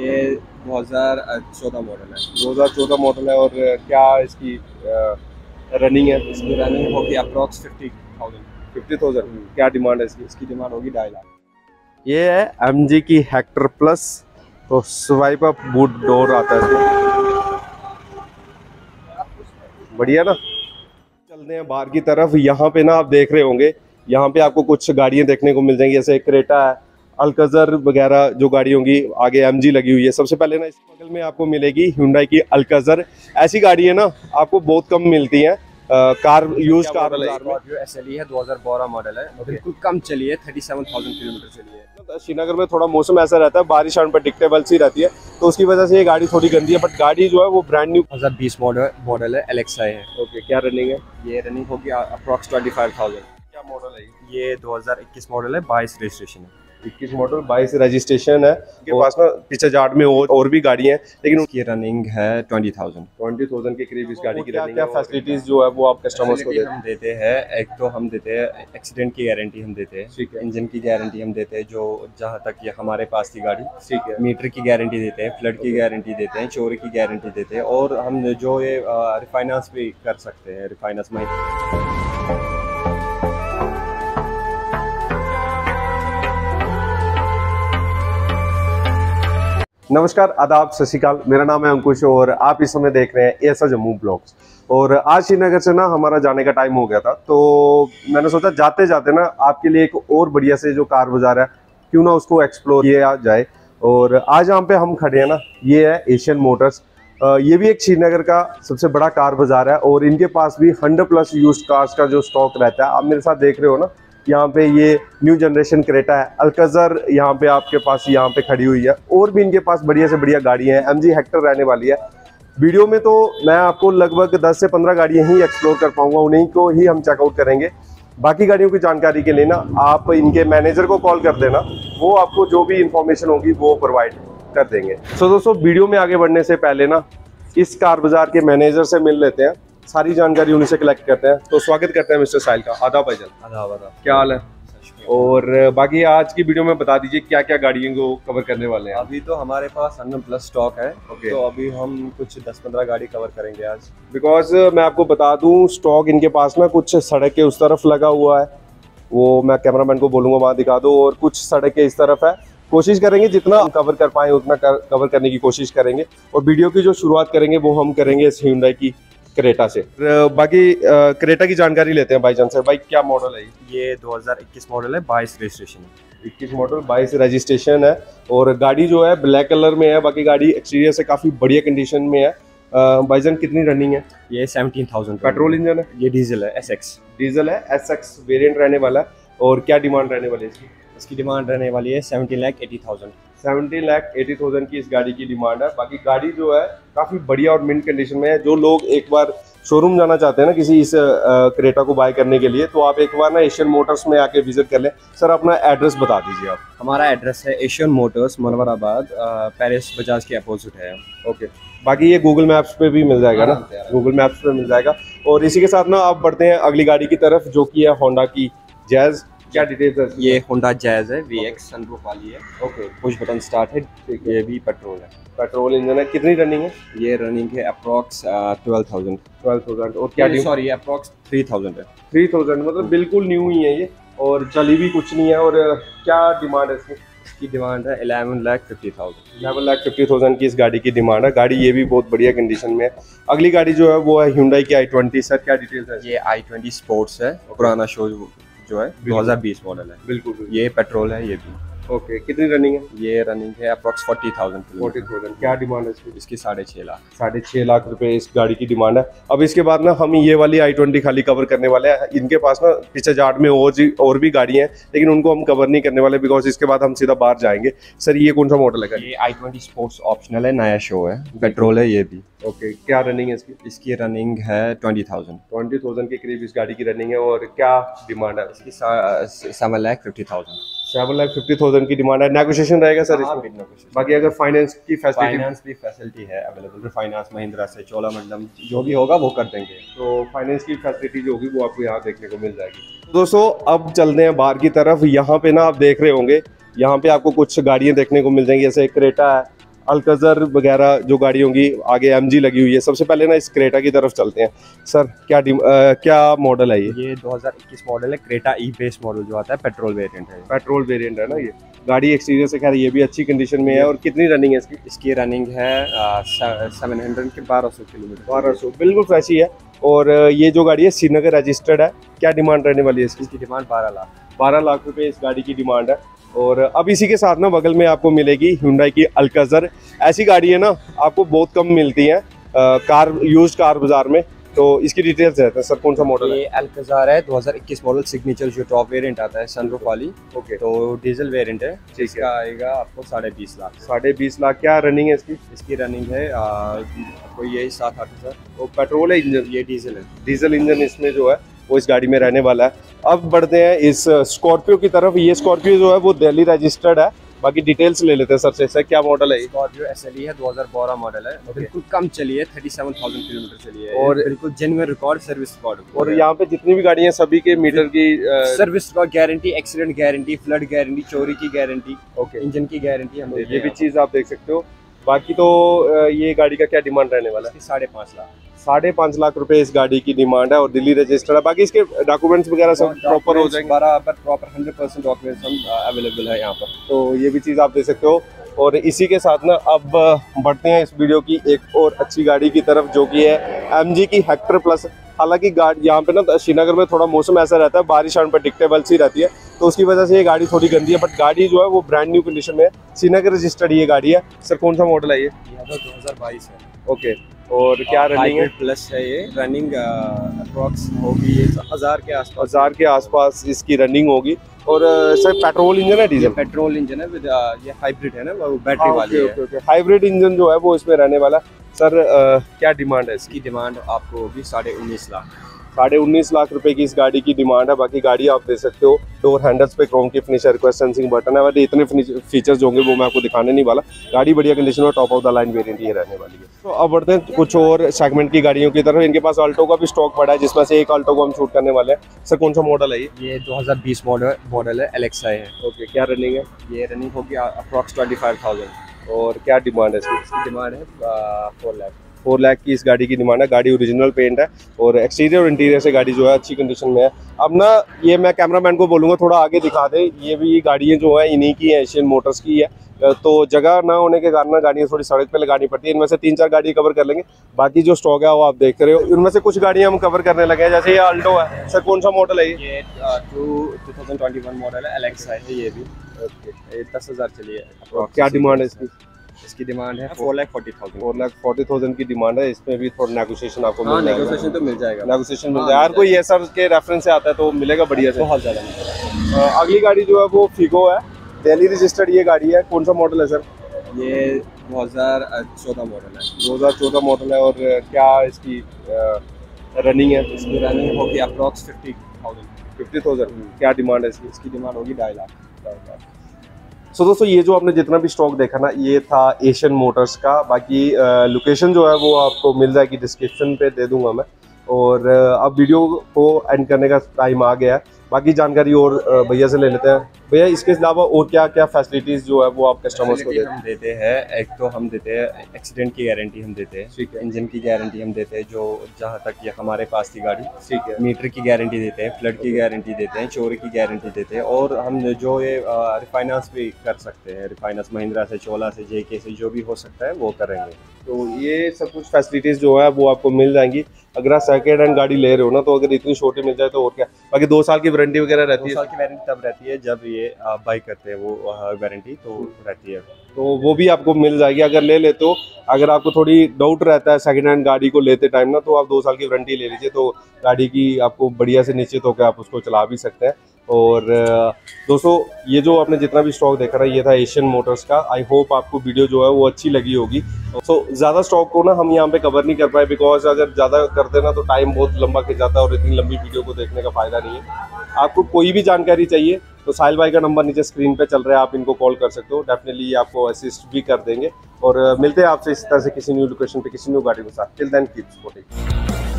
ये 2014 मॉडल है। 2014 मॉडल है और क्या इसकी रनिंग है? इसकी रनिंग होगी approx fifty thousand fifty thousand क्या डिमांड है इसकी? इसकी डिमांड होगी ढाई लाख। ये है एमजी की हेक्टर प्लस तो स्वाइप अप बूट डोर आता है इसमें। बढ़िया ना? चलते हैं बाहर की तरफ़। यहाँ पे ना आप देख रहे होंगे यहाँ पे आपको कुछ गाड़ियाँ देखने को मिल जाएँगी। जैसे क्रेटा है अल्कजर वगैरह जो गाड़ी होंगी आगे एमजी लगी हुई है। सबसे पहले ना इस बगल में आपको मिलेगी हुंडई की अल्कजर। ऐसी गाड़ी है ना आपको बहुत कम मिलती हैं। Car use car Scorpio SLE है 2012 मॉडल है। बिल्कुल कम चली है 37000 किलोमीटर चली है श्रीनगर में थोड़ा मौसम ऐसा रहता है बारिश आने पर डिक्टेबल सी रहती है। तो उसकी वजह से ये गाड़ी थोड़ी गंदी है बट गाड़ी जो है वो ब्रांड न्यू 2020 मॉडल मॉडल है एलेक्सा है। ओके क्या रनिंग है? ये रनिंग होगी अप्रॉक्स 25000 क्या मॉडल है ये? 2021 मॉडल है 22 रजिस्ट्रेशन है। इक्कीस मॉडल बाईस रजिस्ट्रेशन है। के पास ना पीछे जाट में और, और भी गाड़ी हैं लेकिन उसकी रनिंग है ट्वेंटी थाउज़ेंड ट्वेंटी थाउज़ेंड के करीब इस गाड़ी की क्या क्या फैसिलिटीज़ जो है वो आप कस्टमर्स को हम देते हैं। एक तो हम देते हैं एक्सीडेंट की गारंटी हम देते हैं। इंजन की गारंटी हम देते हैं जो जहाँ तक ये हमारे पास की गाड़ी। ठीक है। मीटर की गारंटी देते हैं फ्लड की गारंटी देते हैं चोरी की गारंटी देते हैं और हम जो ये रिफाइनेंस भी कर सकते हैं रिफाइनेंस में। नमस्कार, आदाब, सत मेरा नाम है अंकुश और आप इस समय देख रहे हैं ऐसा जम्मू ब्लॉग्स। और आज श्रीनगर से ना हमारा जाने का टाइम हो गया था तो मैंने सोचा जाते जाते ना आपके लिए एक और बढ़िया से जो कार बाज़ार है, क्यों ना उसको एक्सप्लोर किया जाए। और आज यहाँ पे हम खड़े हैं ना, ये है एशियन मोटर्स ये भी एक श्रीनगर का सबसे बड़ा कार बाज़ार है और इनके पास भी हंड्रेड प्लस यूज़ कार्स का जो स्टॉक रहता है, आप मेरे साथ देख रहे हो ना यहाँ पे ये न्यू जनरेशन क्रेटा है। अल्कजर यहाँ पे आपके पास यहाँ पे खड़ी हुई है। और भी इनके पास बढ़िया से बढ़िया गाड़ियाँ हैं। एम जी हेक्टर रहने वाली है। वीडियो में तो मैं आपको लगभग 10 से 15 गाड़ियाँ ही एक्सप्लोर कर पाऊँगा। उन्हीं को ही हम चेकआउट करेंगे। बाकी गाड़ियों की जानकारी के लिए ना, आप इनके मैनेजर को कॉल कर देना। वो आपको जो भी इंफॉर्मेशन होगी, वो प्रोवाइड कर देंगे। सो दोस्तों वीडियो में आगे बढ़ने से पहले ना, इस कार बाज़ार के मैनेजर से मिल लेते हैं। सारी जानकारी उन्हीं से कलेक्ट करते हैं। तो स्वागत करते हैं मिस्टर साहिल का। आधा भाईजान आधा आधा क्या हाल है? और बाकी आज की वीडियो में बता दीजिए क्या क्या गाड़ियों को कवर करने वाले हैं। अभी तो हमारे पास हंड्रेड प्लस स्टॉक है। Okay. तो अभी हम कुछ 10-15 गाड़ी कवर करेंगे आज। बिकॉज़ मैं आपको बता दूँ स्टॉक इनके पास ना कुछ सड़क के उस तरफ़ लगा हुआ है। वो मैं कैमरामैन को बोलूँगा वहाँ दिखा दो। और कुछ सड़क के इस तरफ़ है। कोशिश करेंगे जितना कवर कर पाए उतना कर, कवर करने की कोशिश करेंगे। और वीडियो की जो शुरुआत करेंगे वो हम करेंगे इस हिंडाई की। क्रेटा से। बाकी क्रेटा की जानकारी लेते हैं भाईजान से। भाई क्या मॉडल है ये? 2021 मॉडल है 22 रजिस्ट्रेशन है। 21 मॉडल 22 रजिस्ट्रेशन है। और गाड़ी जो है ब्लैक कलर में है। बाकी गाड़ी एक्सटीरियर से काफ़ी बढ़िया कंडीशन में है। भाईजान कितनी रनिंग है? ये सेवनटीन थाउज़ेंड पेट्रोल इंजन है। ये डीजल है एस एक्स डीजल है एस एक्स वेरियंट रहने वाला है। और क्या डिमांड रहने वाली है इसकी? इसकी डिमांड रहने वाली है seventy lakh eighty thousand. Seventy lakh eighty thousand की इस गाड़ी की डिमांड है। बाकी गाड़ी जो है काफ़ी बढ़िया और मिंट कंडीशन में है। जो लोग एक बार शोरूम जाना चाहते हैं ना किसी इस क्रेटा को बाय करने के लिए तो आप एक बार ना एशियन मोटर्स में आके विज़िट कर लें। सर अपना एड्रेस बता दीजिए आप। हमारा एड्रेस है Asian Motors Manwarabad Paris Bajaj के अपोजिट है। ओके बाकी ये गूगल मैप्स पे भी मिल जाएगा ना? गूगल मैप्स पे मिल जाएगा। और इसी के साथ ना आप बढ़ते हैं अगली गाड़ी की तरफ़ जो कि है होंडा की जैज़ क्या डिटेल्स है ये होंडा जैज है वी एक्स सनरूफ वाली है। ओके पुश बटन स्टार्ट है ये भी पेट्रोल है। पेट्रोल इंजन है. कितनी रनिंग है? ये रनिंग है approx twelve thousand twelve thousand और क्या सॉरी अप्रॉक्स थ्री थाउज़ेंड है। थ्री थाउज़ेंड मतलब बिल्कुल न्यू ही है ये। और चली भी कुछ नहीं है और क्या डिमांड है इसकी इसकी डिमांड है eleven lakh fifty thousand eleven lakh fifty thousand की इस गाड़ी की डिमांड है। गाड़ी ये भी बहुत बढ़िया कंडीशन में है। अगली गाड़ी जो है वो है हुंडई की आई ट्वेंटी सर क्या डिटेल्स है ये आई ट्वेंटी स्पोर्ट्स है पुराना शो जो है 2020 मॉडल है। बिल्कुल ये पेट्रोल है ये भी। ओके कितनी रनिंग है? ये रनिंग है approx forty thousand forty thousand क्या डिमांड है इसकी? इसकी साढ़े छः लाख। साढ़े छः लाख रुपए इस गाड़ी की डिमांड है। अब इसके बाद ना हम ये वाली आई ट्वेंटी खाली कवर करने वाले हैं। इनके पास ना पीछे जाट में और जी और भी गाड़ियाँ हैं लेकिन उनको हम कवर नहीं करने वाले बिकॉज़ इसके बाद हम सीधा बाहर जाएँगे। सर ये कौन सा मॉडल है ये आई ट्वेंटी स्पोर्ट्स ऑप्शनल है नया शो है। पेट्रोल है ये भी। ओके क्या रनिंग है इसकी? इसकी रनिंग है ट्वेंटी थाउज़ेंड ट्वेंटी थाउज़ेंड के करीब इस गाड़ी की रनिंग है और क्या डिमांड है? इसकी seven lakh fifty thousand seven lakh fifty thousand की डिमांड है। नेगोशिएशन रहेगा सर हाँ, इसमें बाकी अगर फाइनेंस की फैसिलिटी फाइनेंस भी फैसिलिटी है अवेलेबल फाइनेंस महिंद्रा से चोला मंडलम जो भी होगा वो कर देंगे। तो फाइनेंस की फैसिलिटी जो होगी वो आपको यहाँ देखने को मिल जाएगी। तो दोस्तों अब चलते हैं बाहर की तरफ़। यहाँ पे ना आप देख रहे होंगे यहाँ पे आपको कुछ गाड़ियाँ देखने को मिल जाएँगी। जैसे क्रेटा है अल्कजर वगैरह जो गाड़ी होंगी आगे एमजी लगी हुई है सबसे पहले ना इस क्रेटा की तरफ़ चलते हैं। सर क्या अ, क्या मॉडल है ये? ये 2021 मॉडल है क्रेटा ई बेस मॉडल जो आता है पेट्रोल वेरिएंट है पेट्रोल वेरिएंट है ना ये। गाड़ी एक्सटीरियर से खैर ये भी अच्छी कंडीशन में है और कितनी रनिंग है इसकी? इसकी रनिंग है सेवन हंड्रेड के बारह सौ किलोमीटर। बारह सौ बिल्कुल फ्रेश ही है। और ये जो गाड़ी है श्रीनगर रजिस्टर्ड है। क्या डिमांड रहने वाली है इसकी? इसकी डिमांड बारह लाख। बारह लाख रुपए इस गाड़ी की डिमांड है। और अब इसी के साथ ना बगल में आपको मिलेगी हुंडई की अल्कजर ऐसी गाड़ी है ना आपको बहुत कम मिलती है अ, कार यूज्ड कार बाज़ार में। तो इसकी डिटेल्स रहते हैं सर कौन सा मॉडल है? ये अल्कजार है 2021 मॉडल सिग्नेचर जो टॉप वेरिएंट आता है सनरूफ वाली। ओके तो डीजल वेरिएंट है। है। इसका आएगा आपको साढ़े बीस लाख। साढ़े बीस लाख क्या रनिंग है इसकी? इसकी रनिंग है आ, कोई यही सात आठ हज़ार। वो पेट्रोल है इंजन? ये डीजल है। डीजल इंजन इसमें जो है वो इस गाड़ी में रहने वाला है। अब बढ़ते हैं इस स्कॉर्पियो की तरफ़। ये स्कॉर्पियो जो है वो दिल्ली रजिस्टर्ड है। बाकी डिटेल्स ले लेते हैं सर से। सर क्या मॉडल है स्कॉर्पियो एस एल है 2012 मॉडल है। बिल्कुल कम चली है 37,000 किलोमीटर चली है और- बिल्कुल जेन्युइन रिकॉर्ड सर्विस रिकॉर्ड और यहाँ पे जितनी भी गाड़ियाँ सभी के मीटर की अ, service record guarantee accident guarantee flood guarantee चोरी की गारंटी ओके इंजन की गारंटी हम तो ये भी चीज़ आप देख सकते हो। बाकी तो ये गाड़ी का क्या डिमांड रहने वाला है? साढ़े पाँच लाख। साढ़े पाँच लाख रुपए इस गाड़ी की डिमांड है और दिल्ली रजिस्टर्ड है। बाकी इसके डॉक्यूमेंट्स वगैरह सब प्रॉपर हो जाएँगे। बराबर प्रॉपर हंड्रेड परसेंट डॉक्यूमेंट्स हम अवेलेबल है यहाँ पर। तो ये भी चीज़ आप देख सकते हो। और इसी के साथ ना अब बढ़ते हैं इस वीडियो की एक और अच्छी गाड़ी की तरफ़ जो कि है एमजी की हेक्टर प्लस हालाँकि गाड़ी यहाँ पे ना श्रीनगर में थोड़ा मौसम ऐसा रहता है बारिश आने पर डिक्टेबल सी रहती है तो उसकी वजह से ये गाड़ी थोड़ी गंदी है बट गाड़ी जो है वो ब्रांड न्यू कंडीशन में है। श्रीनगर रजिस्टर्ड ये गाड़ी है। सर कौन सा मॉडल है ये? तो 2022 है। ओके और क्या रनिंग है? प्लस है ये। रनिंग अप्रॉक्स होगी हज़ार के आसपास। हज़ार के आसपास इसकी रनिंग होगी। और सर पेट्रोल इंजन है डीजल पेट्रोल इंजन है ये हाइब्रिड है ना वो बैटरी वाली है। हाइब्रिड इंजन जो है वो इसमें रहने वाला है। सर अ, क्या डिमांड है इसकी? डिमांड आपको होगी साढ़े उन्नीस लाख। साढ़े उन्नीस लाख रुपए की इस गाड़ी की डिमांड है। बाकी गाड़ी आप दे सकते हो। डोर हैंडल्स पे क्रोम की फिनिश रिक्वेस्ट सेंसिंग बटन है। बट इतने फीचर्स होंगे वो मैं आपको दिखाने नहीं वाला। गाड़ी बढ़िया कंडीशन में top of the line variant ये रहने वाली है। तो अब बढ़ते हैं कुछ और सेगमेंट की गाड़ियों की तरफ़। इनके पास अल्टो का भी स्टॉक पड़ा है जिसमें से एक अल्टो को हम शूट करने वाले हैं। सर कौन सा मॉडल है ये? 2020 मॉडल मॉडल है एलेक्सा है। ओके क्या रनिंग है? ये रनिंग होगी अप्रॉक्स ट्वेंटी और क्या डिमांड है इसकी इसकी डिमांड है फोर लाख फोर लाख की इस गाड़ी की डिमांड है। गाड़ी ओरिजिनल पेंट है और एक्सटीरियर और इंटीरियर से गाड़ी जो है अच्छी कंडीशन में है। अब ना ये मैं कैमरामैन को बोलूँगा थोड़ा आगे दिखा दे। ये भी गाड़ियाँ जो है इन्हीं की है एशियन मोटर्स की है। तो जगह ना होने के कारण ना गाड़ियाँ थोड़ी सड़क पे लगानी पड़ती है। इनमें से तीन चार गाड़ी कवर कर लेंगे। बाकी जो स्टॉक है वो आप देख रहे हो। इनमें से कुछ गाड़ियाँ हम कवर करने लगे हैं। जैसे ये अल्टो है। सर कौन सा मॉडल है ये? ये टू टू मॉडल है। एलेक्सा है ये भी। ये दस हज़ार चली है और क्या डिमांड है इसकी? इसकी डिमांड है four lakh forty thousand four lakh forty thousand की डिमांड है। इसमें भी थोड़ा नेगोशिएशन आपको हाँ मिल जाएगा। नेगोशिएशन तो मिल जाएगा। नेगोशिएशन मिल हाँ, जाएगा हर कोई ये सर के रेफरेंस से आता है तो मिलेगा बढ़िया से। बहुत ज़्यादा मिलेगा। अगली गाड़ी जो है वो फिगो है। दिल्ली रजिस्टर्ड ये गाड़ी है। कौन सा मॉडल है सर ये दो हज़ार चौदह मॉडल है। 2014 मॉडल है और क्या इसकी रनिंग है? इसकी रनिंग होगी approx fifty thousand fifty thousand क्या डिमांड है इसकी? इसकी डिमांड होगी ढाई लाख। सो दोस्तों, ये जो आपने जितना भी स्टॉक देखा ना, ये था एशियन मोटर्स का। बाकी लोकेशन जो है वो आपको मिल जाएगी डिस्क्रिप्शन पे, दे दूँगा मैं। और अब वीडियो को एंड करने का टाइम आ गया है। बाकी जानकारी और भैया से ले लेते हैं। भैया इसके अलावा और क्या क्या फैसिलिटीज़ जो है वो आप कस्टमर्स को देते हम देते हैं। एक तो हम देते हैं एक्सीडेंट की गारंटी हम देते हैं। ठीक है। इंजन की गारंटी हम देते हैं जो जहाँ तक ये हमारे पास थी गाड़ी। हैं ठीक है। मीटर की गारंटी देते हैं फ्लड की गारंटी देते हैं चोरी की गारंटी देते हैं और हम जो ये रिफाइनेंस भी कर सकते हैं। रिफाइनेंस महिंद्रा से चोला से जेके से जो भी हो सकता है वो करेंगे। तो ये सब कुछ फैसिलिटीज़ जो है वो आपको मिल जाएँगी। अगर आप सेकेंड हैंड गाड़ी ले रहे हो ना तो अगर इतनी छोटी मिल जाए तो और क्या? बाकी दो साल की वारंटी वगैरह रहती है? साल की वारंटी तब रहती है जब ये आप बाई करते हैं वो वारंटी तो रहती है। तो वो भी आपको मिल जाएगी अगर ले लेते हो। अगर आपको थोड़ी डाउट रहता है सेकेंड हैंड गाड़ी को लेते टाइम ना तो आप दो साल की वारंटी ले लीजिए तो गाड़ी की आपको बढ़िया से निश्चित होकर आप उसको चला भी सकते हैं। और दोस्तों, ये जो आपने जितना भी स्टॉक देखा ना, ये था एशियन मोटर्स का। आई होप आपको वीडियो जो है वो अच्छी लगी होगी। सो ज़्यादा स्टॉक को ना हम यहाँ पे कवर नहीं कर पाए बिकॉज़ अगर ज़्यादा करते ना तो टाइम बहुत लंबा खिंच जाता है और इतनी लंबी वीडियो को देखने का फ़ायदा नहीं है। आपको कोई भी जानकारी चाहिए तो साहिल भाई का नंबर नीचे स्क्रीन पे चल रहा है, आप इनको कॉल कर सकते हो। डेफिनेटली ये आपको असिस्ट भी कर देंगे। और मिलते हैं आपसे इस तरह से किसी न्यू लोकेशन पे, किसी न्यू गाड़ी के साथ। Till then supporting